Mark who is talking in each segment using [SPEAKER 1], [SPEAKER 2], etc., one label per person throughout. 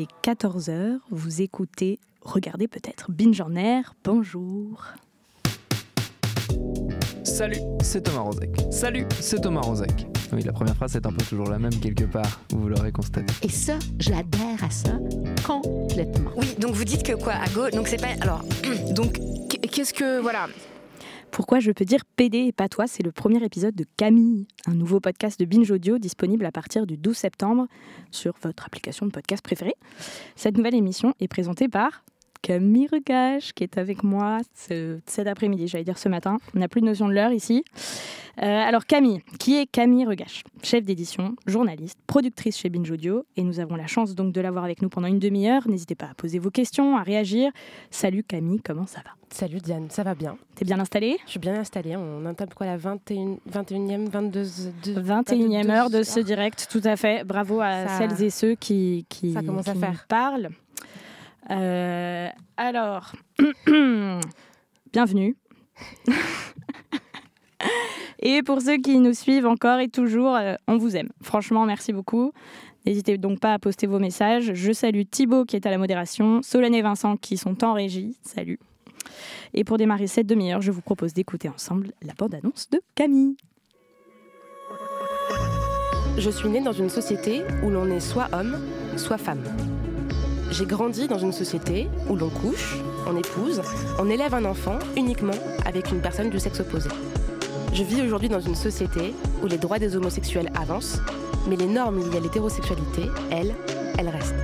[SPEAKER 1] Les 14h, vous écoutez, regardez peut-être Binge en Air. Bonjour.
[SPEAKER 2] Salut, c'est Thomas Rozek. Salut, c'est Thomas Rozek. Oui, la première phrase est un peu toujours la même quelque part, vous l'aurez constaté.
[SPEAKER 3] Et ça, j'adhère à ça complètement.
[SPEAKER 4] Oui, donc vous dites que quoi À gauche, donc c'est pas. Alors, donc qu'est-ce que. Voilà.
[SPEAKER 1] Pourquoi je peux dire PD et pas toi C'est le premier épisode de Camille, un nouveau podcast de Binge Audio disponible à partir du 12 septembre sur votre application de podcast préférée. Cette nouvelle émission est présentée par Camille Regache qui est avec moi cet après-midi, j'allais dire ce matin. On n'a plus de notion de l'heure ici. Euh, alors Camille, qui est Camille Regache Chef d'édition, journaliste, productrice chez Binge Audio et nous avons la chance donc de l'avoir avec nous pendant une demi-heure. N'hésitez pas à poser vos questions, à réagir. Salut Camille, comment ça va?
[SPEAKER 5] Salut Diane, ça va bien.
[SPEAKER 1] T'es bien installée?
[SPEAKER 5] Je suis bien installée. On entame quoi la 21, 21e, 22,
[SPEAKER 1] 21e heure de ce direct, tout à fait. Bravo à celles et ceux qui, qui,
[SPEAKER 5] ça commence à faire.
[SPEAKER 1] parlent. Euh, alors, bienvenue. et pour ceux qui nous suivent encore et toujours, euh, on vous aime. Franchement, merci beaucoup. N'hésitez donc pas à poster vos messages. Je salue Thibaut qui est à la modération, Solène et Vincent qui sont en régie. Salut. Et pour démarrer cette demi-heure, je vous propose d'écouter ensemble la bande-annonce de Camille.
[SPEAKER 5] Je suis née dans une société où l'on est soit homme, soit femme. J'ai grandi dans une société où l'on couche, on épouse, on élève un enfant uniquement avec une personne du sexe opposé. Je vis aujourd'hui dans une société où les droits des homosexuels avancent, mais les normes liées à l'hétérosexualité, elles, elles restent.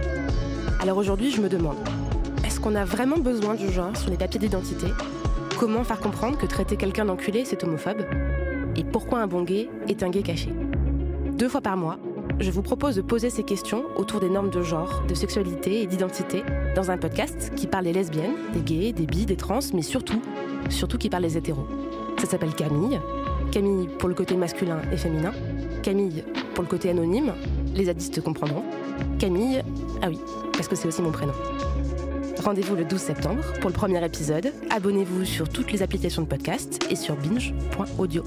[SPEAKER 5] Alors aujourd'hui, je me demande, est-ce qu'on a vraiment besoin du genre sur les papiers d'identité? Comment faire comprendre que traiter quelqu'un d'enculé, c'est homophobe? Et pourquoi un bon gay est un gay caché? Deux fois par mois, je vous propose de poser ces questions autour des normes de genre, de sexualité et d'identité dans un podcast qui parle des lesbiennes, des gays, des bi, des trans, mais surtout, surtout qui parle des hétéros. Ça s'appelle Camille. Camille pour le côté masculin et féminin. Camille pour le côté anonyme. Les zadistes comprendront. Camille, ah oui, parce que c'est aussi mon prénom. Rendez-vous le 12 septembre pour le premier épisode. Abonnez-vous sur toutes les applications de podcast et sur binge.audio.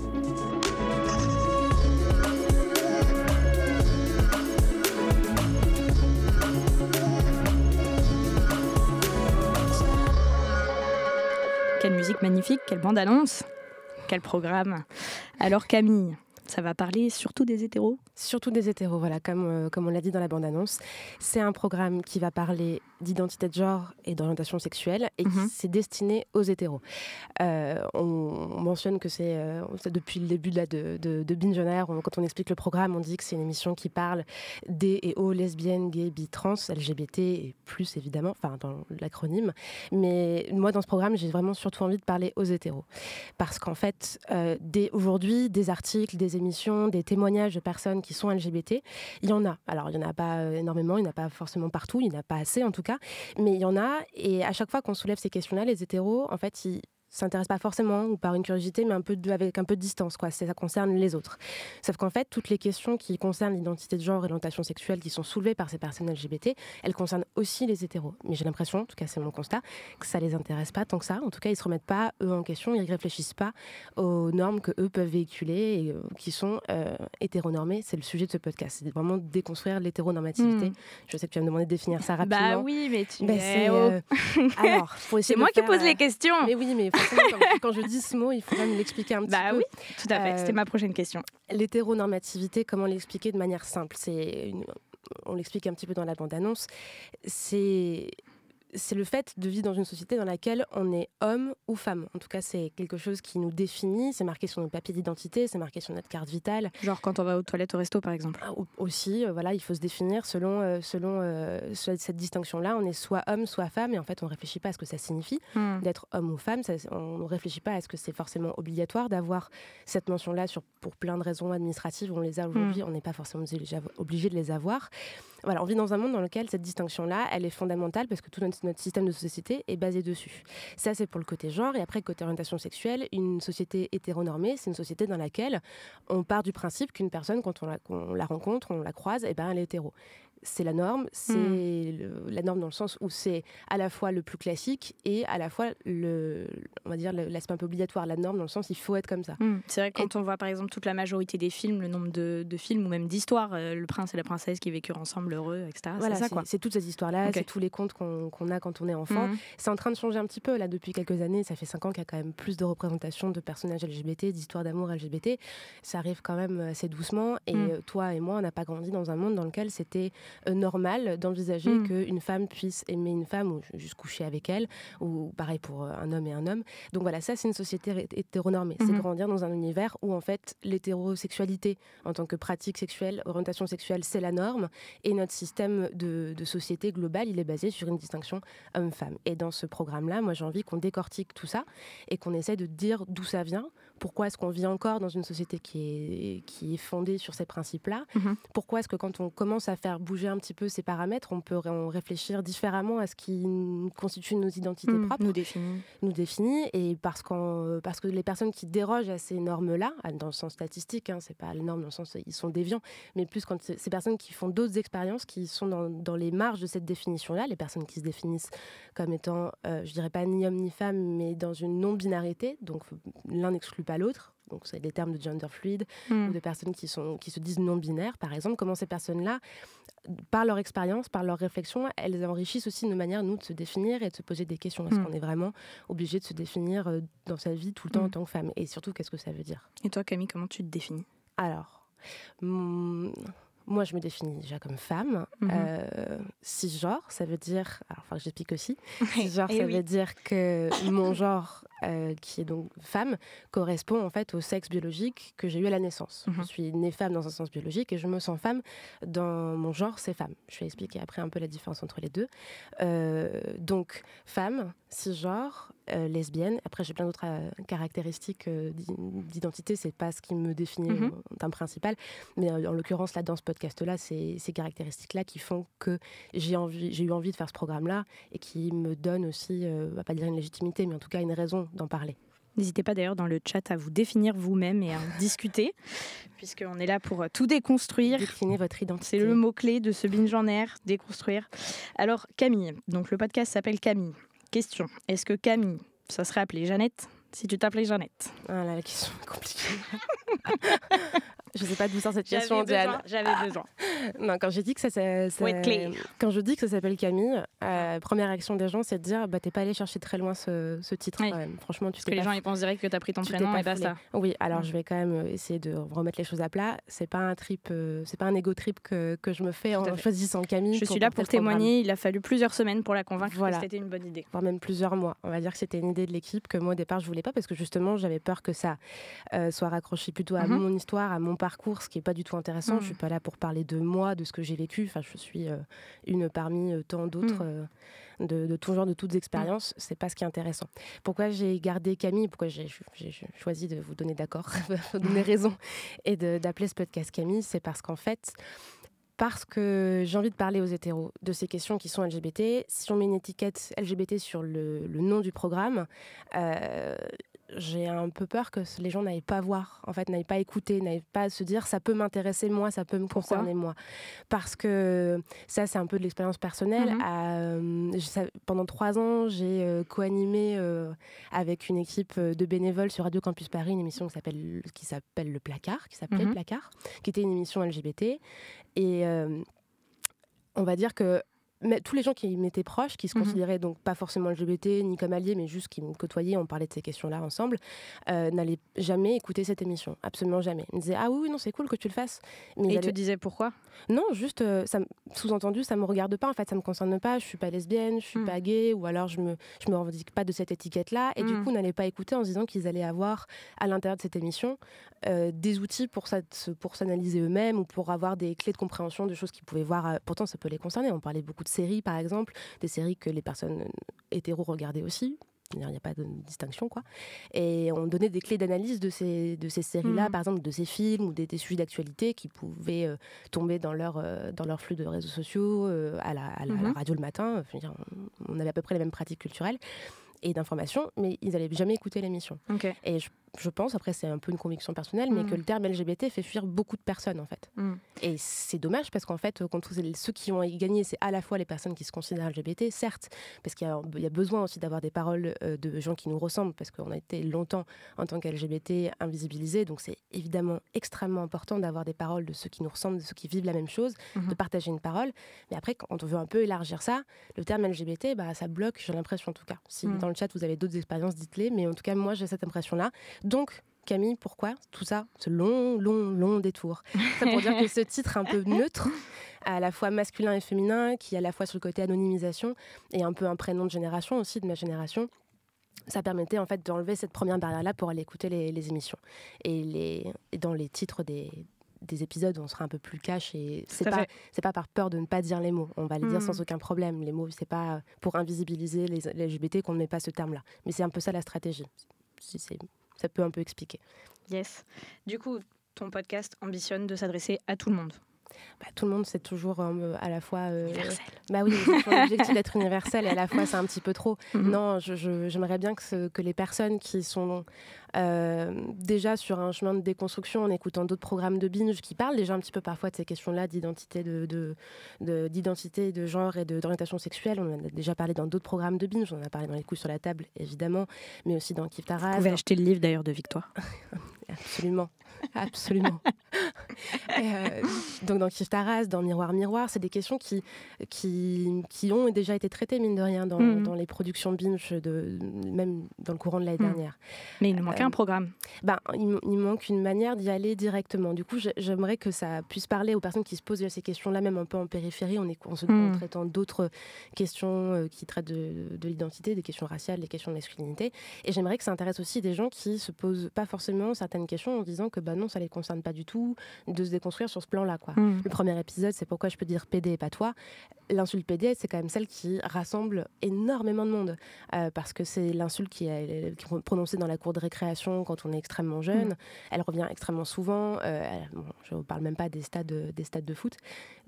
[SPEAKER 1] magnifique, quelle bande-annonce, quel programme. Alors Camille, ça va parler surtout des hétéros
[SPEAKER 5] Surtout des hétéros, voilà, comme, euh, comme on l'a dit dans la bande-annonce. C'est un programme qui va parler d'identité de genre et d'orientation sexuelle et qui mhm. s'est destiné aux hétéros. Euh, on, mentionne que c'est euh, depuis le début de, la, de, de, Binge quand on explique le programme, on dit que c'est une émission qui parle des et aux lesbiennes, gays, bi, trans, LGBT et plus évidemment, enfin dans l'acronyme. Mais moi, dans ce programme, j'ai vraiment surtout envie de parler aux hétéros. Parce qu'en fait, aujourd'hui, des articles, des émissions, des témoignages de personnes qui sont LGBT. Il y en a. Alors, il n'y en a pas euh, énormément, il n'y en a pas forcément partout, il n'y en a pas assez en tout cas, mais il y en a. Et à chaque fois qu'on soulève ces questions-là, les hétéros, en fait, ils, s'intéresse pas forcément ou par une curiosité, mais un peu avec un peu de distance. Quoi. Ça concerne les autres. Sauf qu'en fait, toutes les questions qui concernent l'identité de genre et l'orientation sexuelle qui sont soulevées par ces personnes LGBT, elles concernent aussi les hétéros. Mais j'ai l'impression, en tout cas c'est mon constat, que ça les intéresse pas tant que ça. En tout cas, ils se remettent pas eux en question, ils réfléchissent pas aux normes que eux peuvent véhiculer et euh, qui sont euh, hétéronormées. C'est le sujet de ce podcast. C'est vraiment déconstruire l'hétéronormativité. Hmm. Je sais que tu vas me demander de définir ça bah
[SPEAKER 1] rapidement. Bah oui, mais tu.
[SPEAKER 5] Bah, c'est, euh,
[SPEAKER 1] Alors, c'est moi qui pose les questions.
[SPEAKER 5] Mais oui, mais quand, je dis ce mot, il faut même l'expliquer un petit
[SPEAKER 1] bah
[SPEAKER 5] peu.
[SPEAKER 1] oui, tout à fait. C'était ma prochaine question.
[SPEAKER 5] L'hétéronormativité, comment l'expliquer de manière simple? C'est on l'explique un petit peu dans la bande-annonce, c'est c'est le fait de vivre dans une société dans laquelle on est homme ou femme. En tout cas, c'est quelque chose qui nous définit. C'est marqué sur notre papier d'identité, c'est marqué sur notre carte vitale.
[SPEAKER 1] Genre quand on va aux toilettes au resto, par exemple.
[SPEAKER 5] Ah, aussi, euh, voilà, il faut se définir selon, euh, selon euh, cette distinction-là. On est soit homme, soit femme, et en fait, on ne réfléchit pas à ce que ça signifie hmm. d'être homme ou femme. on ne réfléchit pas à ce que c'est forcément obligatoire d'avoir cette mention-là pour plein de raisons administratives. On les a aujourd'hui, hmm. on n'est pas forcément obligé de les avoir. Voilà, on vit dans un monde dans lequel cette distinction-là, elle est fondamentale parce que tout notre, système de société est basé dessus. Ça, c'est pour le côté genre. Et après, côté orientation sexuelle, une société hétéronormée, c'est une société dans laquelle on part du principe qu'une personne, quand on la, rencontre, on la croise, eh ben, elle est hétéro c'est la norme. C'est le- la norme dans le sens où c'est à la fois le plus classique et à la fois le, on va dire l'aspect un peu obligatoire. La norme dans le sens il faut être comme ça.
[SPEAKER 1] Hmm. C'est vrai que quand on voit par exemple toute la majorité des films, le nombre de, de films ou même d'histoires, euh, le prince et la princesse qui vécurent ensemble heureux, etc.
[SPEAKER 5] Voilà,
[SPEAKER 1] c'est
[SPEAKER 5] toutes ces histoires-là, c'est tous les contes qu'on qu'on a quand on est enfant.
[SPEAKER 1] Mhm.
[SPEAKER 5] C'est en train de changer un petit peu là depuis quelques années. Ça fait cinq ans qu'il y a quand même plus de représentation de personnages LGBT, d'histoires d'amour LGBT. Ça arrive quand même assez doucement. Et euh, toi et moi, on n'a pas grandi dans un monde dans lequel c'était euh, normal d'envisager
[SPEAKER 1] Mm.
[SPEAKER 5] qu'une femme puisse aimer une femme ou juste coucher avec elle, ou pareil pour euh, un homme et un homme. Donc voilà, ça c'est une société hétéronormée. C'est
[SPEAKER 1] Mhm.
[SPEAKER 5] grandir dans un univers où en fait l'hétérosexualité en tant que pratique sexuelle, orientation sexuelle, c'est la norme. Et notre système de, de société globale, il est basé sur une distinction homme-femme. Et dans ce programme-là, moi j'ai envie qu'on décortique tout ça et qu'on essaie de dire d'où ça vient, pourquoi est-ce qu'on vit encore dans une société qui est, qui est fondée sur ces principes-là,
[SPEAKER 1] Mhm.
[SPEAKER 5] pourquoi est-ce que quand on commence à faire bouger un petit peu ces paramètres, on peut en réfléchir différemment à ce qui constitue nos identités
[SPEAKER 1] Hmm.
[SPEAKER 5] propres
[SPEAKER 1] Nous définit.
[SPEAKER 5] nous définit et parce, parce que les personnes qui dérogent à ces normes-là, dans le sens statistique, hein, c'est pas les normes dans le sens ils sont déviants, mais plus quand ces personnes qui font d'autres expériences, qui sont dans, dans les marges de cette définition-là, les personnes qui se définissent comme étant, euh, je dirais pas ni homme ni femme, mais dans une non-binarité, donc l'un n'exclut pas l'autre. Donc c'est des termes de gender fluide
[SPEAKER 1] Hmm.
[SPEAKER 5] ou de personnes qui, sont, qui se disent non-binaires, par exemple, comment ces personnes-là, par leur expérience, par leur réflexion, elles enrichissent aussi nos manières, nous, de se définir et de se poser des questions. Est-ce
[SPEAKER 1] Mm.
[SPEAKER 5] qu'on est vraiment obligé de se définir euh, dans sa vie tout le temps en
[SPEAKER 1] Mm.
[SPEAKER 5] tant que femme? Et surtout, qu'est-ce que ça veut dire?
[SPEAKER 1] Et toi Camille, comment tu te définis?
[SPEAKER 5] Alors, moi, je me définis déjà comme femme.
[SPEAKER 1] Mhm.
[SPEAKER 5] Euh, cisgenre, ça veut dire... Alors, enfin, j'explique aussi. Cisgenre,
[SPEAKER 1] Eh
[SPEAKER 5] ça
[SPEAKER 1] oui.
[SPEAKER 5] veut dire que mon genre, euh, qui est donc femme, correspond en fait au sexe biologique que j'ai eu à la naissance.
[SPEAKER 1] Mhm.
[SPEAKER 5] Je suis née femme dans un sens biologique et je me sens femme dans mon genre, c'est femme. Je vais expliquer après un peu la différence entre les deux. Euh, donc, femme, cisgenre, euh, lesbienne. Après, j'ai plein d'autres euh, caractéristiques euh, d'i- d'identité. C'est pas ce qui me définit
[SPEAKER 1] Mhm.
[SPEAKER 5] en termes principal. Mais euh, en l'occurrence, là, dans ce podcast-là, c'est ces caractéristiques-là qui font que j'ai envie, j'ai eu envie de faire ce programme-là et qui me donnent aussi, euh, on va pas dire une légitimité, mais en tout cas une raison d'en parler.
[SPEAKER 1] N'hésitez pas d'ailleurs dans le chat à vous définir vous-même et à en discuter, puisqu'on est là pour euh, tout déconstruire.
[SPEAKER 5] Décliner votre identité.
[SPEAKER 1] C'est le mot-clé de ce binge en air, déconstruire. Alors, Camille, donc le podcast s'appelle Camille. Question, est-ce que Camille, ça serait appelé Jeannette? Si tu t'appelais Jeannette.
[SPEAKER 5] Ah là, la question est compliquée. je sais pas d'où sort cette question, Diane.
[SPEAKER 1] J'avais besoin.
[SPEAKER 5] Non, quand j'ai dit que ça, quand je dis que ça s'appelle Camille, euh, première réaction des gens, c'est de dire bah t'es pas allé chercher très loin ce, ce titre
[SPEAKER 1] Oui.
[SPEAKER 5] quand même. Franchement, tu
[SPEAKER 1] Parce que les gens ils pensent direct que t'as pris ton
[SPEAKER 5] tu
[SPEAKER 1] prénom
[SPEAKER 5] pas
[SPEAKER 1] et basta.
[SPEAKER 5] Oui, alors
[SPEAKER 1] Mm.
[SPEAKER 5] je vais quand même euh, essayer de remettre les choses à plat. C'est pas un trip, euh, c'est pas un ego trip que, que je me fais en
[SPEAKER 1] fait.
[SPEAKER 5] choisissant Camille.
[SPEAKER 1] Je suis là pour
[SPEAKER 5] programme.
[SPEAKER 1] témoigner. Il a fallu plusieurs semaines pour la convaincre
[SPEAKER 5] Voilà.
[SPEAKER 1] que c'était une bonne idée.
[SPEAKER 5] voire même plusieurs mois. On va dire que c'était une idée de l'équipe que moi au départ je voulais pas parce que justement j'avais peur que ça euh, soit raccroché plutôt à
[SPEAKER 1] Mhm.
[SPEAKER 5] mon histoire, à mon parcours, ce qui est pas du tout intéressant. Je suis pas là pour parler de moi, de ce que j'ai vécu. Enfin, je suis euh, une parmi euh, tant d'autres.
[SPEAKER 1] Mhm.
[SPEAKER 5] euh, de, de tout genre, de toutes expériences, c'est pas ce qui est intéressant. Pourquoi j'ai gardé Camille? Pourquoi j'ai choisi de vous donner d'accord, vous donner raison, et de- d'appeler ce podcast Camille? C'est parce qu'en fait, parce que j'ai envie de parler aux hétéros de ces questions qui sont LGBT. Si on met une étiquette LGBT sur le, le nom du programme, euh, j'ai un peu peur que les gens n'aillent pas voir, en fait, n'aillent pas écouter, n'aillent pas se dire ça peut m'intéresser moi, ça peut me concerner moi. Parce que ça, c'est un peu de l'expérience personnelle.
[SPEAKER 1] Mhm.
[SPEAKER 5] Euh, ça- pendant trois ans, j'ai euh, co-animé euh, avec une équipe euh, de bénévoles sur Radio Campus Paris une émission qui s'appelle qui s'appelle Le Placard, qui s'appelait. Le Placard, qui était une émission LGBT. Et euh, on va dire que mais tous les gens qui m'étaient proches, qui se
[SPEAKER 1] Mhm.
[SPEAKER 5] considéraient donc pas forcément LGBT ni comme alliés, mais juste qui me côtoyaient, on parlait de ces questions-là ensemble, euh, n'allaient jamais écouter cette émission, absolument jamais. Ils me disaient ah oui, oui non c'est cool que tu le fasses, mais
[SPEAKER 1] Et
[SPEAKER 5] ils
[SPEAKER 1] il te
[SPEAKER 5] allaient-
[SPEAKER 1] disait pourquoi?
[SPEAKER 5] Non, juste, euh, ça, sous-entendu, ça me regarde pas, en fait, ça me concerne pas, je suis pas lesbienne, je suis
[SPEAKER 1] Mm.
[SPEAKER 5] pas gay, ou alors je me, je me revendique pas de cette étiquette-là, et du
[SPEAKER 1] Mm.
[SPEAKER 5] coup, n'allait pas écouter en se disant qu'ils allaient avoir, à l'intérieur de cette émission, euh, des outils pour, ça- pour s'analyser eux-mêmes, ou pour avoir des clés de compréhension de choses qu'ils pouvaient voir. pourtant, ça peut les concerner. On parlait beaucoup de séries, par exemple, des séries que les personnes hétéros regardaient aussi. Il n'y a pas de distinction, quoi. Et on donnait des clés d'analyse de ces, de ces séries-là,
[SPEAKER 1] Mm.
[SPEAKER 5] par exemple, de ces films ou des, des sujets d'actualité qui pouvaient euh, tomber dans leur, euh, dans leur flux de réseaux sociaux, euh, à, la, à la- à la
[SPEAKER 1] Mhm.
[SPEAKER 5] radio le matin. On, avait à peu près les mêmes pratiques culturelles et d'information, mais ils n'allaient jamais écouter l'émission.
[SPEAKER 1] Ok.
[SPEAKER 5] Et je- je pense, après c'est un peu une conviction personnelle, mais
[SPEAKER 1] Mm.
[SPEAKER 5] que le terme LGBT fait fuir beaucoup de personnes en fait.
[SPEAKER 1] Mm.
[SPEAKER 5] Et c'est dommage parce qu'en fait, quand vous- ceux qui ont gagné, c'est à la fois les personnes qui se considèrent LGBT, certes, parce qu'il y, a- il y a besoin aussi d'avoir des paroles euh, de gens qui nous ressemblent, parce qu'on a été longtemps en tant qu'LGBT invisibilisés, donc c'est évidemment extrêmement important d'avoir des paroles de ceux qui nous ressemblent, de ceux qui vivent la même chose,
[SPEAKER 1] Mhm.
[SPEAKER 5] de partager une parole. Mais après, quand on veut un peu élargir ça, le terme LGBT, bah, ça bloque, j'ai l'impression en tout cas. Si
[SPEAKER 1] Mm.
[SPEAKER 5] dans le chat vous avez d'autres expériences, dites-les, mais en tout cas, moi j'ai cette impression-là. Donc, Camille, pourquoi tout ça, ce long, long, long détour? Ça pour dire que ce titre un peu neutre, à la fois masculin et féminin, qui est à la fois sur le côté anonymisation et un peu un prénom de génération aussi, de ma génération, ça permettait en fait d'enlever cette première barrière-là pour aller écouter les, les émissions. Et, les, et dans les titres des, des épisodes, on sera un peu plus cash et c'est pas,
[SPEAKER 1] fait.
[SPEAKER 5] c'est pas par peur de ne pas dire les mots. On va les dire
[SPEAKER 1] Mm.
[SPEAKER 5] sans aucun problème. Les mots, c'est pas pour invisibiliser les, les LGBT qu'on ne met pas ce terme-là. Mais c'est un peu ça la stratégie. Si c'est- ça peut un peu expliquer.
[SPEAKER 1] Yes. Du coup, ton podcast ambitionne de s'adresser à tout le monde.
[SPEAKER 5] Bah, tout le monde, c'est toujours euh, à la fois. euh,
[SPEAKER 1] Universel.
[SPEAKER 5] Bah oui, l'objectif d'être universel et à la fois c'est un petit peu trop.
[SPEAKER 1] Mhm.
[SPEAKER 5] Non, j'aimerais bien que, ce- que les personnes qui sont euh, déjà sur un chemin de déconstruction en écoutant d'autres programmes de binge qui parlent déjà un petit peu parfois de ces questions-là d'identité, de, de, de- d'identité, de genre et de, d'orientation sexuelle. On en a déjà parlé dans d'autres programmes de binge. On en a parlé dans les coups sur la table, évidemment, mais aussi dans Kif
[SPEAKER 1] Vous pouvez
[SPEAKER 5] dans-
[SPEAKER 1] acheter le livre d'ailleurs de Victoire.
[SPEAKER 5] Absolument, absolument. Et, euh, donc dans Kif Taras, dans Miroir Miroir, c'est des questions qui, qui, qui ont déjà été traitées, mine de rien, dans,
[SPEAKER 1] Mhm.
[SPEAKER 5] dans les productions binge, de, même dans le courant de l'année
[SPEAKER 1] Mhm.
[SPEAKER 5] dernière.
[SPEAKER 1] Mais il nous manquait
[SPEAKER 5] Euh,
[SPEAKER 1] un programme.
[SPEAKER 5] Ben, il, il manque une manière d'y aller directement. Du coup, j'ai- j'aimerais que ça puisse parler aux personnes qui se posent ces questions-là, même un peu en périphérie, en, éco- en se- en
[SPEAKER 1] Mhm.
[SPEAKER 5] traitant d'autres questions euh, qui traitent de, de l'identité, des questions raciales, des questions de masculinité. Et j'aimerais que ça intéresse aussi des gens qui se posent pas forcément certaines questions en disant que bah non, ça les concerne pas du tout, de se déconstruire sur ce plan-là. quoi.
[SPEAKER 1] Mm.
[SPEAKER 5] Le premier épisode, c'est pourquoi je peux dire PD et pas toi. L'insulte PD, c'est quand même celle qui rassemble énormément de monde. euh, parce que c'est l'insulte qui est, qui est prononcée dans la cour de récréation quand on est extrêmement jeune. Elle revient extrêmement souvent. euh, elle- bon, je ne parle même pas des stades, des stades de foot.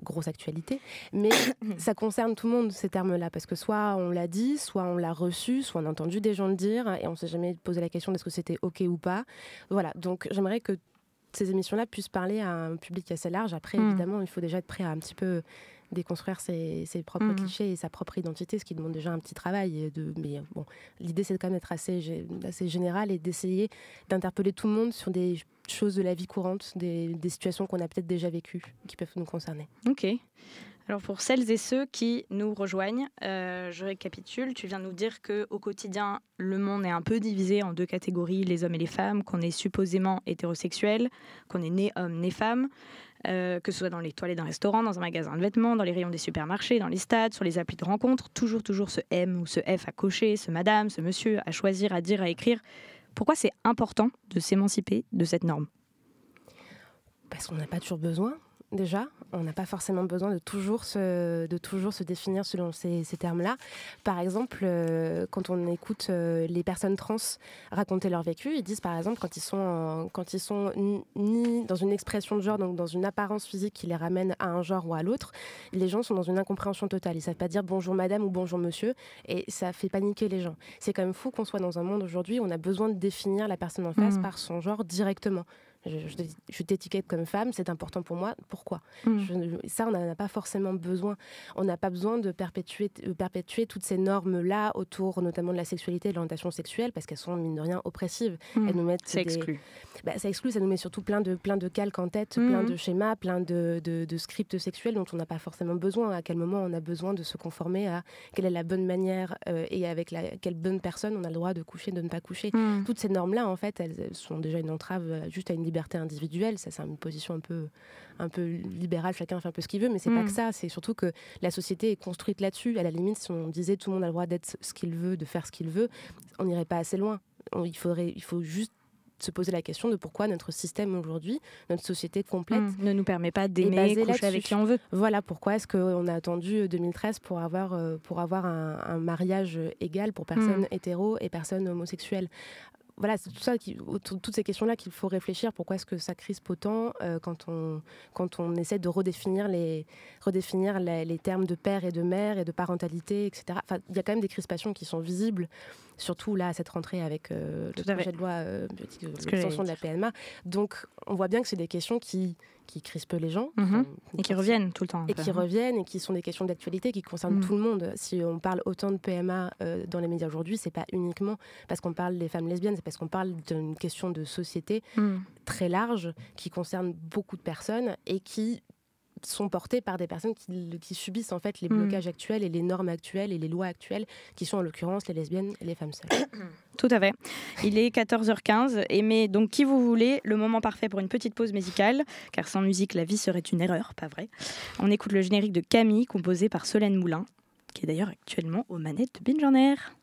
[SPEAKER 5] Grosse actualité. Mais ça concerne tout le monde, ces termes-là. Parce que soit on l'a dit, soit on l'a reçu, soit on a entendu des gens le dire. Et on ne s'est jamais posé la question d'est-ce que c'était OK ou pas. Voilà. Donc j'aimerais que ces émissions-là puissent parler à un public assez large. Après,
[SPEAKER 1] Mm.
[SPEAKER 5] évidemment, il faut déjà être prêt à un petit peu déconstruire ses, ses propres
[SPEAKER 1] Mhm.
[SPEAKER 5] clichés et sa propre identité, ce qui demande déjà un petit travail. et De, mais bon, l'idée, c'est quand même d'être assez, assez général et d'essayer d'interpeller tout le monde sur des choses de la vie courante, des, des situations qu'on a peut-être déjà vécues, qui peuvent nous concerner.
[SPEAKER 1] Ok. Alors pour celles et ceux qui nous rejoignent, euh, je récapitule. Tu viens de nous dire que au quotidien, le monde est un peu divisé en deux catégories, les hommes et les femmes, qu'on est supposément hétérosexuel, qu'on est né homme, né femme, euh, que ce soit dans les toilettes d'un restaurant, dans un magasin de vêtements, dans les rayons des supermarchés, dans les stades, sur les applis de rencontres, toujours toujours ce M ou ce F à cocher, ce madame, ce monsieur à choisir, à dire, à écrire. Pourquoi c'est important de s'émanciper de cette norme?
[SPEAKER 5] Parce qu'on n'a pas toujours besoin, déjà. On n'a pas forcément besoin de toujours se, de toujours se définir selon ces, ces termes-là. Par exemple, euh, quand on écoute euh, les personnes trans raconter leur vécu, ils disent par exemple quand ils sont, en- quand ils sont ni- dans une expression de genre, donc dans une apparence physique qui les ramène à un genre ou à l'autre, les gens sont dans une incompréhension totale. Ils ne savent pas dire bonjour madame ou bonjour monsieur, et ça fait paniquer les gens. C'est quand même fou qu'on soit dans un monde aujourd'hui où on a besoin de définir la personne en face
[SPEAKER 1] Mhm.
[SPEAKER 5] par son genre directement. Je, je, je t'étiquette comme femme, c'est important pour moi. Pourquoi?
[SPEAKER 1] Mm.
[SPEAKER 5] Je- Ça, on n'en a pas forcément besoin. On n'a pas besoin de perpétuer, perpétuer toutes ces normes-là autour notamment de la sexualité et de l'orientation sexuelle parce qu'elles sont, mine de rien, oppressives.
[SPEAKER 1] Mm.
[SPEAKER 5] Elles nous mettent
[SPEAKER 1] C'est
[SPEAKER 5] des-
[SPEAKER 1] exclu.
[SPEAKER 5] bah, ça exclut, ça nous met surtout plein de, plein de calques en tête,
[SPEAKER 1] Mhm.
[SPEAKER 5] plein de schémas, plein de, de- de scripts sexuels dont on n'a pas forcément besoin. À quel moment on a besoin de se conformer à quelle est la bonne manière euh, et avec la, quelle bonne personne on a le droit de coucher, de ne pas coucher.
[SPEAKER 1] Mm.
[SPEAKER 5] Toutes ces normes-là, en fait, elles, elles sont déjà une entrave euh, juste à une liberté individuelle. Ça, c'est une position un peu, un peu libérale. Chacun fait un peu ce qu'il veut, mais c'est pas
[SPEAKER 1] Mm.
[SPEAKER 5] que ça. C'est surtout que la société est construite là-dessus. À la limite, si on disait tout le monde a le droit d'être ce qu'il veut, de faire ce qu'il veut, on n'irait pas assez loin. On- il faudrait, il faut juste se poser la question de pourquoi notre système aujourd'hui, notre société complète,
[SPEAKER 1] Mm. ne nous permet pas d'aimer, coucher avec qui on veut.
[SPEAKER 5] voilà pourquoi est-ce qu'on a attendu 2013 pour avoir, euh, pour avoir un, un mariage égal pour personnes hétéros et personnes homosexuelles. Voilà, c'est tout ça, toutes ces questions-là qu'il faut réfléchir. Pourquoi est-ce que ça crispe autant euh, quand, on, quand on essaie de redéfinir les, redéfinir les, termes de père et de mère et de parentalité, etc. Enfin, il y a quand même des crispations qui sont visibles, surtout là à cette rentrée avec euh, le projet de loi euh, l'extension de la PMA. Donc, on voit bien que c'est des questions qui qui crispent les gens.
[SPEAKER 1] Mhm. et qui reviennent tout le temps.
[SPEAKER 5] Et qui reviennent et qui sont des questions d'actualité qui concernent mhm. tout le monde. Si on parle autant de PMA euh, dans les médias aujourd'hui, c'est pas uniquement parce qu'on parle des femmes lesbiennes, c'est parce qu'on parle d'une question de société mhm. très large qui concerne beaucoup de personnes et qui sont portés par des personnes qui, subissent en fait les hmm. blocages actuels et les normes actuelles et les lois actuelles, qui sont en l'occurrence les lesbiennes et les femmes seules.
[SPEAKER 1] Tout à fait. Il est 14h15 et mais donc qui vous voulez, le moment parfait pour une petite pause musicale, car sans musique la vie serait une erreur, pas vrai. On écoute le générique de Camille composé par Solène Moulin, qui est d'ailleurs actuellement aux manettes de Binge Air.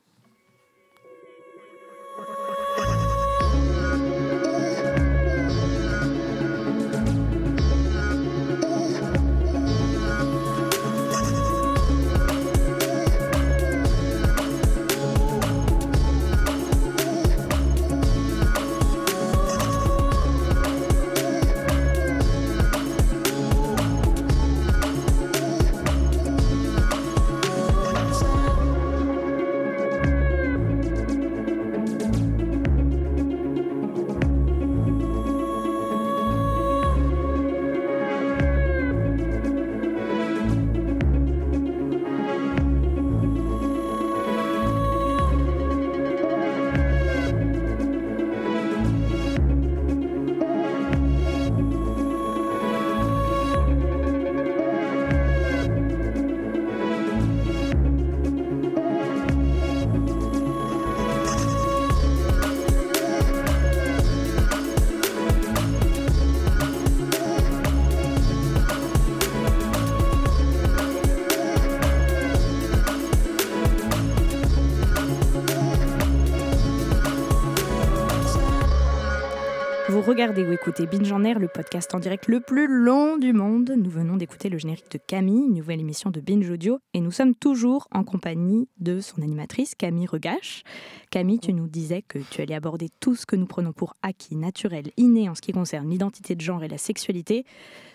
[SPEAKER 1] Regardez ou écoutez Binge en Air, le podcast en direct le plus long du monde. Nous venons d'écouter le générique de Camille, une nouvelle émission de Binge Audio, et nous sommes toujours en compagnie de son animatrice, Camille Regache. Camille, tu nous disais que tu allais aborder tout ce que nous prenons pour acquis, naturel, inné en ce qui concerne l'identité de genre et la sexualité.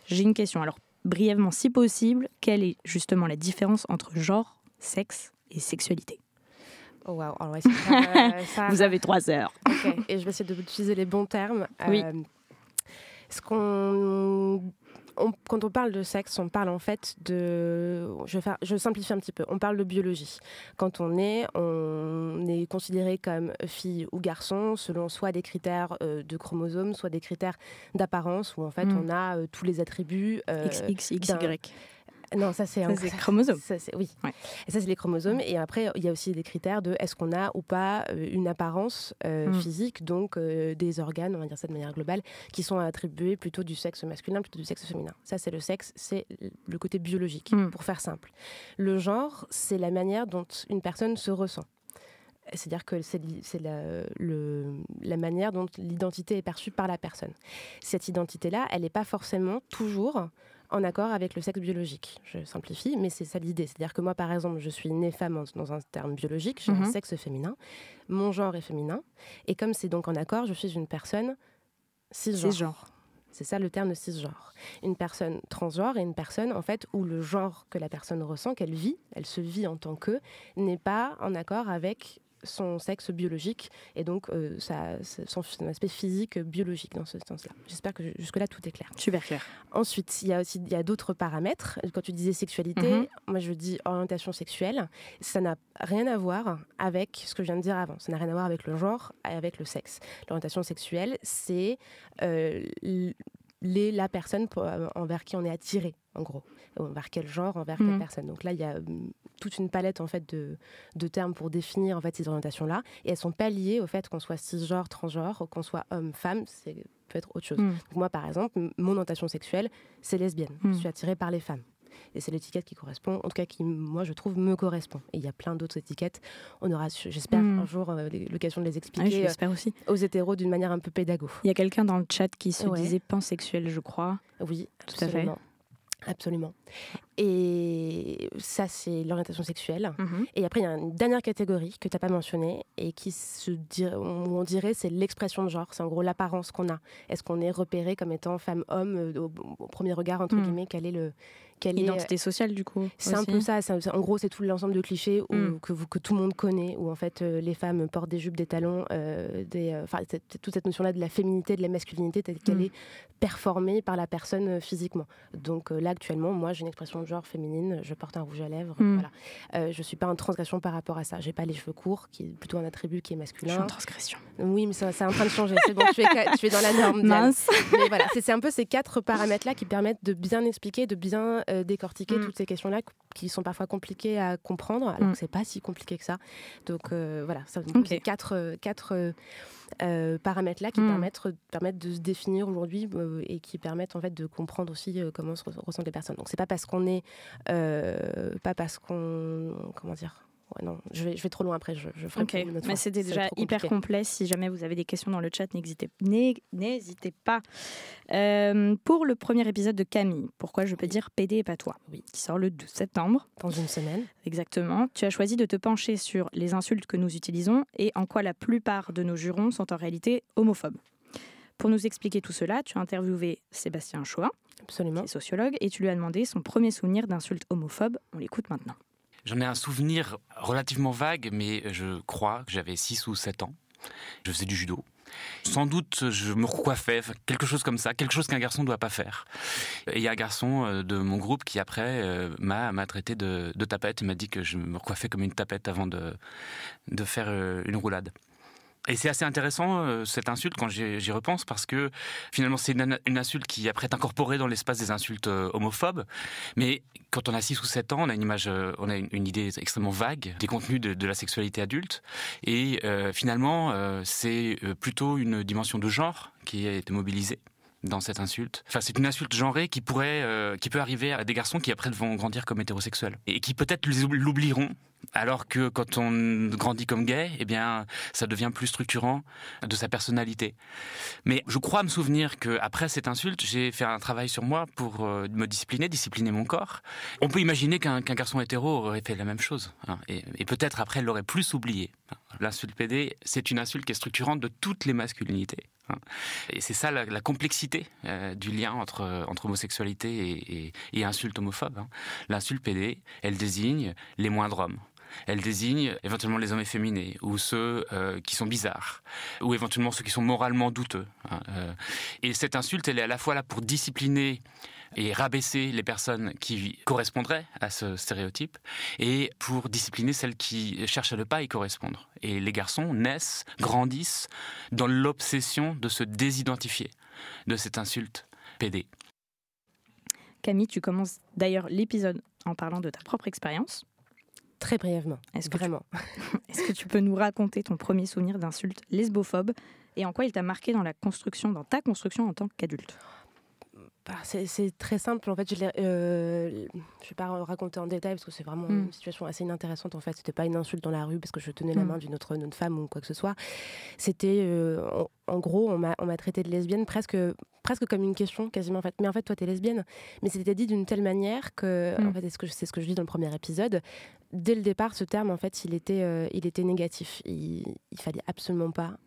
[SPEAKER 1] J'ai une question, alors brièvement si possible, quelle est justement la différence entre genre, sexe et sexualité?
[SPEAKER 5] Oh wow.
[SPEAKER 1] Euh, Vous avez trois heures.
[SPEAKER 5] Et je vais essayer d'utiliser les bons termes.
[SPEAKER 1] Oui.
[SPEAKER 5] Euh, ce qu'on quand on parle de sexe, on parle en fait de. Je, vais faire, je simplifie un petit peu. On parle de biologie. Quand on est, on est considéré comme fille ou garçon selon soit des critères euh, de chromosomes, soit des critères d'apparence, où en fait hmm. on a tous les attributs.
[SPEAKER 1] X, X, X, Y.
[SPEAKER 5] Non, ça c'est
[SPEAKER 1] un chromosome.
[SPEAKER 5] oui. Et ça c'est les chromosomes. Et après, il y a aussi des critères de est-ce qu'on a ou pas euh, une apparence euh, hmm. physique, donc euh, des organes, on va dire ça de manière globale, qui sont attribués plutôt du sexe masculin, plutôt du sexe féminin. Ça c'est le sexe, c'est le côté biologique, hmm. pour faire simple. Le genre, c'est la manière dont une personne se ressent. C'est-à-dire que c'est la, la, manière dont l'identité est perçue par la personne. Cette identité-là, elle n'est pas forcément toujours en accord avec le sexe biologique. Je simplifie, mais c'est ça l'idée. C'est-à-dire que moi, par exemple, je suis née femme dans un terme biologique, j'ai un mhm. sexe féminin, mon genre est féminin, et comme c'est donc en accord, je suis une personne cisgenre. cisgenre. C'est ça le terme de cisgenre. Une personne transgenre et une personne, en fait, où le genre que la personne ressent, qu'elle vit, elle se vit en tant que, n'est pas en accord avec son sexe biologique et donc euh, son, aspect physique biologique dans ce sens-là. J'espère que jusque-là tout est clair.
[SPEAKER 1] Super clair.
[SPEAKER 5] Ensuite, il y a aussi il y a d'autres paramètres. Quand tu disais sexualité, mhm. moi je dis orientation sexuelle. Ça n'a rien à voir avec ce que je viens de dire avant. Ça n'a rien à voir avec le genre et avec le sexe. L'orientation sexuelle, c'est euh, les, la personne euh, envers qui on est attiré, en gros. Envers quel genre, envers quelle mhm. personne. Donc là, il y a hum, toute une palette en fait de, de termes pour définir en fait ces orientations-là, et elles sont pas liées au fait qu'on soit cisgenre, transgenre, qu'on soit homme, femme, c'est peut être autre chose. Donc moi, par exemple, mon orientation sexuelle, c'est lesbienne. Je mhm. suis attirée par les femmes. Et c'est l'étiquette qui correspond, en tout cas qui, moi, je trouve, me correspond. Et il y a plein d'autres étiquettes. On aura, j'espère, un jour euh, l'occasion de les expliquer
[SPEAKER 1] ah aussi.
[SPEAKER 5] aux hétéros d'une manière un peu pédago.
[SPEAKER 1] Il y a quelqu'un dans le chat qui se disait pansexuel, je crois.
[SPEAKER 5] Oui, tout à fait. Absolument. Et ça, c'est l'orientation sexuelle.
[SPEAKER 1] Mhm.
[SPEAKER 5] Et après, il y a une dernière catégorie que tu n'as pas mentionnée et qui se où on dirait c'est l'expression de genre. C'est en gros l'apparence qu'on a. Est-ce qu'on est repéré comme étant femme-homme euh, au, au premier regard, entre
[SPEAKER 1] Mhm.
[SPEAKER 5] guillemets, quel est le. Est,
[SPEAKER 1] Identité sociale, du coup.
[SPEAKER 5] c'est un peu ça. en gros, c'est tout l'ensemble de clichés où-
[SPEAKER 1] Mm.
[SPEAKER 5] que, tout le monde connaît, où en fait euh, les femmes portent des jupes, des talons, euh, des, euh, enfin, toute cette notion-là de la féminité, de la masculinité, telle qu'elle
[SPEAKER 1] Mm.
[SPEAKER 5] est performée par la personne euh, physiquement. Donc là, actuellement, moi, j'ai une expression de genre féminine. Je porte un rouge à lèvres.
[SPEAKER 1] Mm.
[SPEAKER 5] Voilà. Euh, je suis pas en transgression par rapport à ça. J'ai pas les cheveux courts, qui est plutôt un attribut qui est
[SPEAKER 1] Je suis
[SPEAKER 5] masculin.
[SPEAKER 1] en transgression.
[SPEAKER 5] Oui, mais ça- c'est en train de changer. C'est bon, tu es, ca- tu es dans la norme. Diane.
[SPEAKER 1] Mince.
[SPEAKER 5] Mais voilà, c'est c'est un peu ces quatre paramètres-là qui permettent de bien expliquer, de bien euh, décortiquer
[SPEAKER 1] Mm.
[SPEAKER 5] toutes ces questions-là qu- qui sont parfois compliquées à comprendre, alors
[SPEAKER 1] Mm.
[SPEAKER 5] que c'est pas si compliqué que ça. Donc euh, voilà, ça
[SPEAKER 1] Ok.
[SPEAKER 5] ces quatre, euh, quatre euh, paramètres-là qui
[SPEAKER 1] Mm.
[SPEAKER 5] permettent, permettent de se définir aujourd'hui et qui permettent en fait de comprendre aussi comment se re- ressentent les personnes. Donc c'est pas parce qu'on est, pas parce qu'on, comment dire. Ouais, non, je vais, je vais trop loin après, je, je ferai une autre
[SPEAKER 1] mais c'était
[SPEAKER 5] C'est
[SPEAKER 1] déjà hyper complet. Si jamais vous avez des questions dans le chat, n'hésitez n'hé- n'hésitez pas. Euh, pour le premier épisode de Camille, pourquoi je peux dire PD et pas toi?
[SPEAKER 5] Oui.
[SPEAKER 1] Qui sort le 12 septembre,
[SPEAKER 5] Dans une semaine.
[SPEAKER 1] exactement. Tu as choisi de te pencher sur les insultes que nous utilisons et en quoi la plupart de nos jurons sont en réalité homophobes. Pour nous expliquer tout cela, tu as interviewé Sébastien
[SPEAKER 5] Absolument.
[SPEAKER 1] qui est sociologue, et tu lui as demandé son premier souvenir d'insultes homophobes. On l'écoute maintenant.
[SPEAKER 6] J'en ai un souvenir relativement vague, mais je crois que j'avais 6 ou 7 ans. Je faisais du judo. Sans doute, je me recoiffais, quelque chose comme ça, quelque chose qu'un garçon ne doit pas faire. Et il y a un garçon euh, de mon groupe qui, après, euh, m'a traité de, de tapette et m'a dit que je me recoiffais comme une tapette avant de, de faire euh, une roulade. Et c'est assez intéressant, euh, cette insulte, quand j'y repense, parce que finalement, c'est une, insulte qui, après, est incorporée dans l'espace des insultes euh, homophobes. Mais quand on a 6 ou 7 ans, on a une image, euh, on a une, idée extrêmement vague des contenus de, de la sexualité adulte. Et finalement, c'est plutôt une dimension de genre qui été mobilisée dans cette insulte. Enfin, c'est une insulte genrée qui pourrait, euh, qui peut arriver à des garçons qui après vont grandir comme hétérosexuels et qui peut-être l'oublieront. Alors que quand on grandit comme gay, eh bien, ça devient plus structurant de sa personnalité. Mais je crois me souvenir que après cette insulte, j'ai fait un travail sur moi pour euh, me discipliner, discipliner mon corps. On peut imaginer qu'un garçon hétéro aurait fait la même chose, hein, et, et peut-être après l'aurait plus oublié. L'insulte PD, c'est une insulte qui est structurante de toutes les masculinités. Hein. Et c'est ça la, complexité euh, du lien entre, entre homosexualité et, insulte homophobe. hein. L'insulte PD, elle désigne les moindres hommes. Elle désigne éventuellement les hommes efféminés ou ceux euh, qui sont bizarres ou éventuellement ceux qui sont moralement douteux. hein, euh. Et cette insulte, elle est à la fois là pour discipliner et rabaisser les personnes qui correspondraient à ce stéréotype et pour discipliner celles qui cherchent à ne pas y correspondre. Et les garçons naissent, grandissent dans l'obsession de se désidentifier de cette insulte PD.
[SPEAKER 1] Camille, tu commences d'ailleurs l'épisode en parlant de ta propre expérience.
[SPEAKER 5] Très brièvement.
[SPEAKER 1] Est-ce que, tu,
[SPEAKER 5] Vraiment.
[SPEAKER 1] est-ce que tu peux nous raconter ton premier souvenir d'insulte lesbophobe et en quoi il t'a marqué dans la construction, dans ta construction en tant qu'adulte?
[SPEAKER 5] Bah, c'est très simple. En fait, je ne vais pas raconter en détail parce que c'est vraiment
[SPEAKER 1] Mm.
[SPEAKER 5] une situation assez inintéressante. En fait, c'était pas une insulte dans la rue parce que je tenais la
[SPEAKER 1] Mm.
[SPEAKER 5] main d'une autre, autre femme ou quoi que ce soit. C'était, euh, en, en gros, on m'a traité de lesbienne presque, presque comme une question, quasiment. En fait, mais en fait, toi, t'es lesbienne. Mais c'était dit d'une telle manière que,
[SPEAKER 1] Mm.
[SPEAKER 5] en fait, c'est ce que ce que je dis dans le premier épisode. Dès le départ, ce terme, en fait, il était, euh, il était négatif. Il, il fallait absolument pas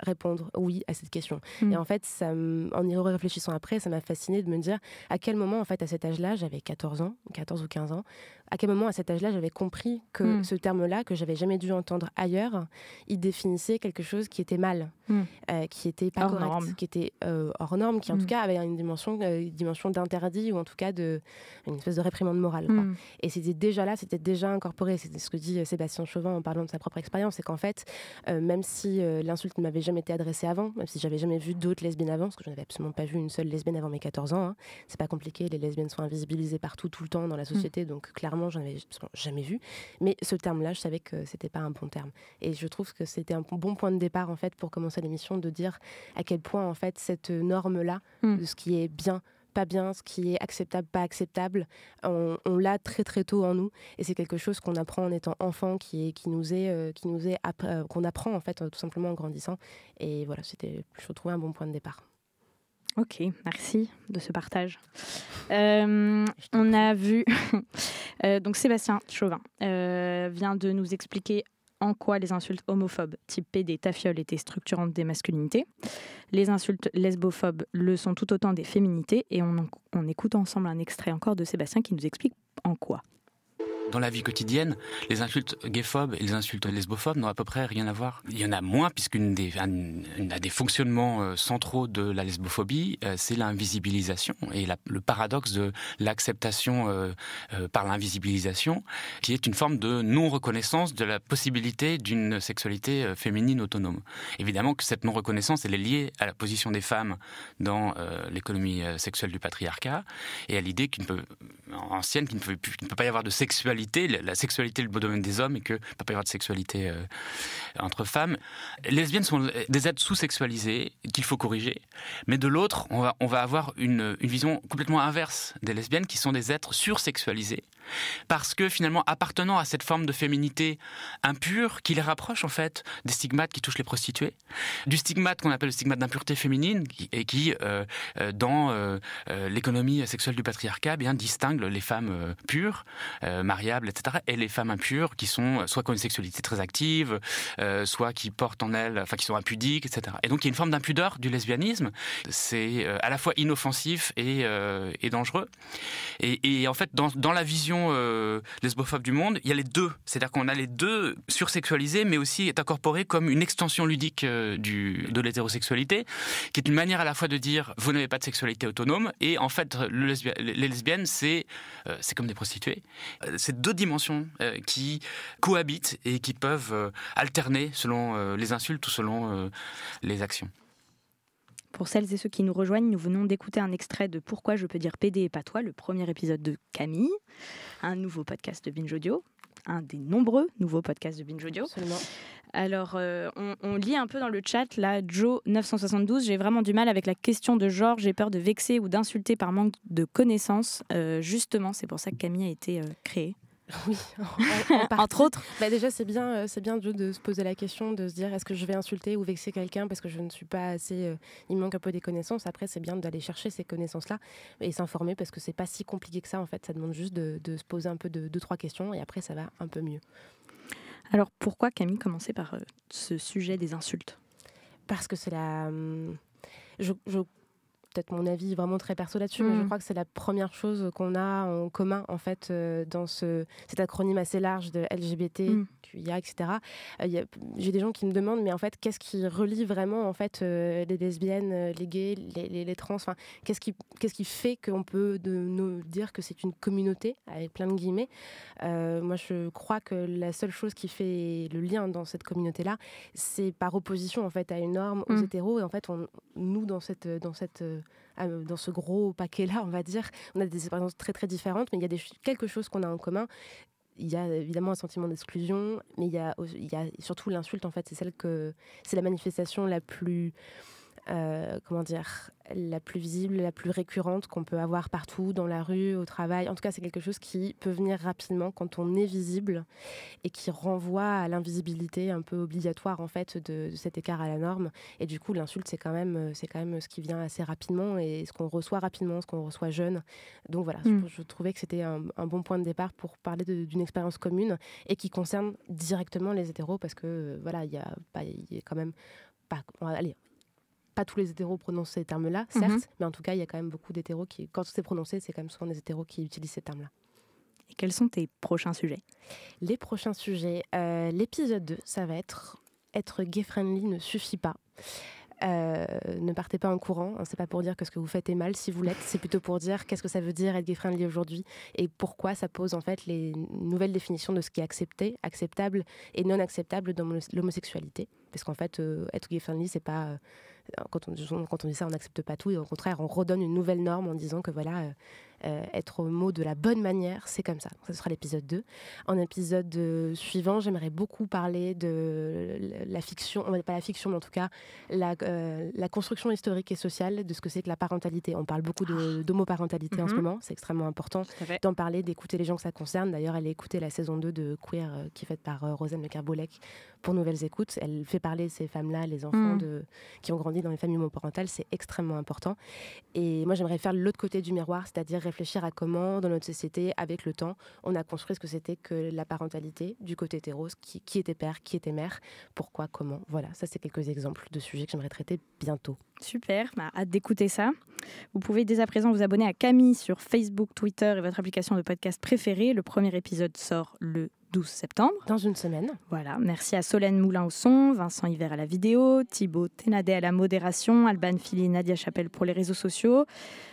[SPEAKER 5] répondre oui à cette question.
[SPEAKER 1] Mm.
[SPEAKER 5] Et en fait, ça, en y réfléchissant après, ça m'a fasciné de me dire à quel moment, en fait, à cet âge-là, j'avais 14 ans, 14 ou 15 ans, à quel moment, à cet âge-là, j'avais compris que
[SPEAKER 1] Mm.
[SPEAKER 5] ce terme-là, que j'avais jamais dû entendre ailleurs, il définissait quelque chose qui était mal,
[SPEAKER 1] Mm.
[SPEAKER 5] euh, qui était pas
[SPEAKER 1] Hors
[SPEAKER 5] correct,
[SPEAKER 1] norme.
[SPEAKER 5] qui était euh, hors norme, qui en
[SPEAKER 1] Mm.
[SPEAKER 5] tout cas avait une dimension, euh, une dimension d'interdit ou en tout cas de une espèce de réprimande morale. quoi. Et c'était déjà là, c'était déjà incorporé. C'était ce que dit Sébastien Chauvin en parlant de sa propre expérience. C'est qu'en fait, même si l'insulte ne m'avait jamais été adressée avant, même si j'avais jamais vu d'autres lesbiennes avant, parce que je n'avais absolument pas vu une seule lesbienne avant mes 14 ans, hein, c'est pas compliqué, les lesbiennes sont invisibilisées partout, tout le temps dans la société, donc clairement, j'en avais jamais vu. Mais ce terme-là, je savais que c'était pas un bon terme. Et je trouve que c'était un bon point de départ, en fait, pour commencer l'émission, de dire à quel point, en fait, cette norme-là,
[SPEAKER 1] Mm.
[SPEAKER 5] de ce qui est bien, pas bien, ce qui est acceptable, pas acceptable, on, on l'a très très tôt en nous et c'est quelque chose qu'on apprend en étant enfant, qui est qui nous est euh, qui nous est app- euh, qu'on apprend en fait euh, tout simplement en grandissant et voilà c'était je trouvais un bon point de départ.
[SPEAKER 1] Ok, merci de ce partage. Euh, on a vu, euh, donc Sébastien Chauvin euh, vient de nous expliquer en quoi les insultes homophobes, type PD, tafiole, étaient structurantes des masculinités. Les insultes lesbophobes le sont tout autant des féminités. Et on, en- on écoute ensemble un extrait encore de Sébastien qui nous explique en quoi.
[SPEAKER 6] Dans la vie quotidienne, les insultes gayphobes et les insultes lesbophobes n'ont à peu près rien à voir. Il y en a moins, puisqu'une des, fonctionnements euh, centraux de la lesbophobie, euh, c'est l'invisibilisation et le paradoxe de l'acceptation euh, par l'invisibilisation, qui est une forme de non-reconnaissance de la possibilité d'une sexualité féminine autonome. Évidemment que cette non-reconnaissance, elle est liée à la position des femmes dans l'économie sexuelle du patriarcat et à l'idée qu'il ne peut, ancienne qu'il ne peut, pas y avoir de sexualité, la sexualité est le domaine des hommes et qu'il ne peut pas y avoir de sexualité euh, entre femmes. Les lesbiennes sont des êtres sous-sexualisés qu'il faut corriger, mais de l'autre, on va, avoir une, vision complètement inverse des lesbiennes qui sont des êtres sursexualisés. Parce que finalement appartenant à cette forme de féminité impure qui les rapproche en fait des stigmates qui touchent les prostituées, du stigmate qu'on appelle le stigmate d'impureté féminine et qui euh, euh, dans l'économie sexuelle du patriarcat, eh bien distingue les femmes euh, pures, euh, mariables, etc., et les femmes impures qui sont euh, soit qui ont une sexualité très active, soit qui portent en elles, enfin qui sont impudiques, etc. Et donc il y a une forme d'impudeur du lesbianisme. C'est à la fois inoffensif et, dangereux. Et, en fait, dans, la vision lesbophobe du monde, il y a les deux. C'est-à-dire qu'on a les deux sursexualisés, mais aussi est incorporé comme une extension ludique de l'hétérosexualité, qui est une manière à la fois de dire vous n'avez pas de sexualité autonome, et en fait, les lesbiennes, c'est euh, c'est comme des prostituées. Euh, C'est deux dimensions euh, qui cohabitent et qui peuvent alterner selon les insultes ou selon les actions.
[SPEAKER 1] Pour celles et ceux qui nous rejoignent, nous venons d'écouter un extrait de Pourquoi je peux dire PD et pas toi, le premier épisode de Camille, un nouveau podcast de Binge Audio, un des nombreux nouveaux podcasts de Binge Audio.
[SPEAKER 5] Absolument.
[SPEAKER 1] Alors, euh, on, on lit un peu dans le chat, là, Joe 972, j'ai vraiment du mal avec la question de genre, j'ai peur de vexer ou d'insulter par manque de connaissances. Euh, justement, c'est pour ça que Camille a été euh, créée.
[SPEAKER 5] Oui, en-.
[SPEAKER 1] Entre autres.
[SPEAKER 5] Bah déjà, c'est bien, c'est bien de, de se poser la question, de se dire est-ce que je vais insulter ou vexer quelqu'un parce que je ne suis pas assez. euh, il me manque un peu des connaissances. Après, c'est bien d'aller chercher ces connaissances-là et s'informer parce que c'est pas si compliqué que ça en fait. Ça demande juste de, de se poser un peu de deux trois questions et après ça va un peu mieux.
[SPEAKER 1] Alors, pourquoi Camille commençait par euh, ce sujet des insultes?
[SPEAKER 5] Parce que c'est la. hum, je- peut-être mon avis vraiment très perso là-dessus, mais je
[SPEAKER 1] Mhm.
[SPEAKER 5] crois que c'est la première chose qu'on a en commun en fait euh, dans ce, cet acronyme assez large de LGBT,
[SPEAKER 1] Mhm.
[SPEAKER 5] QIA, etc. Euh, J'ai des gens qui me demandent, mais en fait, qu'est-ce qui relie vraiment en fait euh, les lesbiennes, euh, les gays, les, les- les trans? Enfin, qu'est-ce qui, qu'est-ce qui fait qu'on peut de nous dire que c'est une communauté avec plein de guillemets? Moi, je crois que la seule chose qui fait le lien dans cette communauté-là, c'est par opposition en fait à une norme aux
[SPEAKER 1] Mm.
[SPEAKER 5] hétéros et en fait on, nous dans cette dans cette dans ce gros paquet là on va dire. On a des expériences très très différentes mais il y a quelque chose qu'on a en commun. Il y a évidemment un sentiment d'exclusion mais il y a, il y a surtout l'insulte en fait. C'est celle que c'est la manifestation la plus euh, comment dire, la plus visible, la plus récurrente qu'on peut avoir partout, dans la rue, au travail. En tout cas, c'est quelque chose qui peut venir rapidement quand on est visible et qui renvoie à l'invisibilité un peu obligatoire en fait de, de cet écart à la norme. Et du coup, l'insulte, c'est quand même, c'est quand même ce qui vient assez rapidement et ce qu'on reçoit rapidement, ce qu'on reçoit jeune. Donc voilà,
[SPEAKER 1] Mm.
[SPEAKER 5] je, je trouvais que c'était un, un bon point de départ pour parler d'une expérience commune et qui concerne directement les hétéros parce que voilà, il y a, il y a quand même pas, allez, pas tous les hétéros prononcent ces termes-là, certes,
[SPEAKER 1] Mhm.
[SPEAKER 5] mais en tout cas, il y a quand même beaucoup d'hétéros qui, quand c'est prononcé, c'est quand même souvent des hétéros qui utilisent ces termes-là.
[SPEAKER 1] Et quels sont tes prochains sujets?
[SPEAKER 5] Les prochains sujets, euh, l'épisode 2, ça va être être gay-friendly ne suffit pas. Euh, ne partez pas en courant, hein, c'est pas pour dire que ce que vous faites est mal si vous l'êtes, c'est plutôt pour dire qu'est-ce que ça veut dire être gay-friendly aujourd'hui et pourquoi ça pose en fait les nouvelles définitions de ce qui est accepté, acceptable et non acceptable dans l'homosexualité. Parce qu'en fait, euh, être gay-friendly, c'est pas. Euh, quand, on, quand on dit ça, on n'accepte pas tout et au contraire, on redonne une nouvelle norme en disant que voilà, euh, être homo de la bonne manière, c'est comme ça. Ça sera l'épisode 2. En épisode euh, suivant, j'aimerais beaucoup parler de la fiction, on va pas la fiction, mais en tout cas la, euh, la construction historique et sociale de ce que c'est que la parentalité. On parle beaucoup de- d'homoparentalité en ce
[SPEAKER 1] Mhm.
[SPEAKER 5] moment, c'est extrêmement important d'en parler, d'écouter les gens que ça concerne. D'ailleurs, elle a écouté la saison 2 de Queer euh, qui est faite par Rosanne Le Carbolec pour Nouvelles Écoutes. Elle fait parler ces femmes-là, les enfants
[SPEAKER 1] Mm.
[SPEAKER 5] de, qui ont grandi dans les familles monoparentales, c'est extrêmement important. Et moi, j'aimerais faire l'autre côté du miroir, c'est-à-dire réfléchir à comment, dans notre société, avec le temps, on a construit ce que c'était que la parentalité du côté hétéro, qui, était père, qui était mère, pourquoi, comment. Voilà, ça, c'est quelques exemples de sujets que j'aimerais traiter bientôt.
[SPEAKER 1] Super, bah, hâte d'écouter ça. Vous pouvez dès à présent vous abonner à Camille sur Facebook, Twitter et votre application de podcast préférée. Le premier épisode sort le 12 septembre.
[SPEAKER 5] Dans une semaine.
[SPEAKER 1] Voilà, merci à Solène Moulin au son, Vincent Hiver à la vidéo, Thibaut Ténadet à la modération, Alban Philly, Nadia Chapelle pour les réseaux sociaux.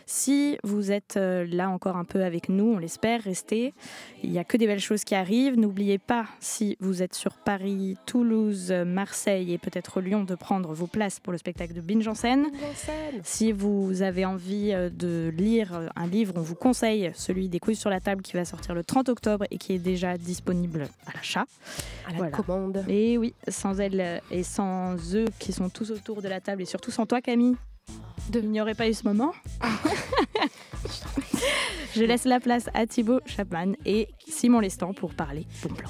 [SPEAKER 1] Si vous êtes euh, là encore un peu avec nous, on l'espère, restez. Il n'y a que des belles choses qui arrivent. N'oubliez pas, si vous êtes sur Paris, Toulouse, Marseille et peut-être Lyon, de prendre vos places pour le spectacle de Binge en scène. Si vous avez envie euh, de lire euh, un livre, on vous conseille celui des couilles sur la table qui va sortir le 30 octobre et qui est déjà disponible à l'achat.
[SPEAKER 5] À la commande.
[SPEAKER 1] Et oui, sans elle et sans eux qui sont tous autour de la table et surtout sans toi Camille. De... Il n'y aurait pas eu ce moment. Ah. Je laisse la place à Thibaut Chapman et Simon Lestan pour parler bon plan.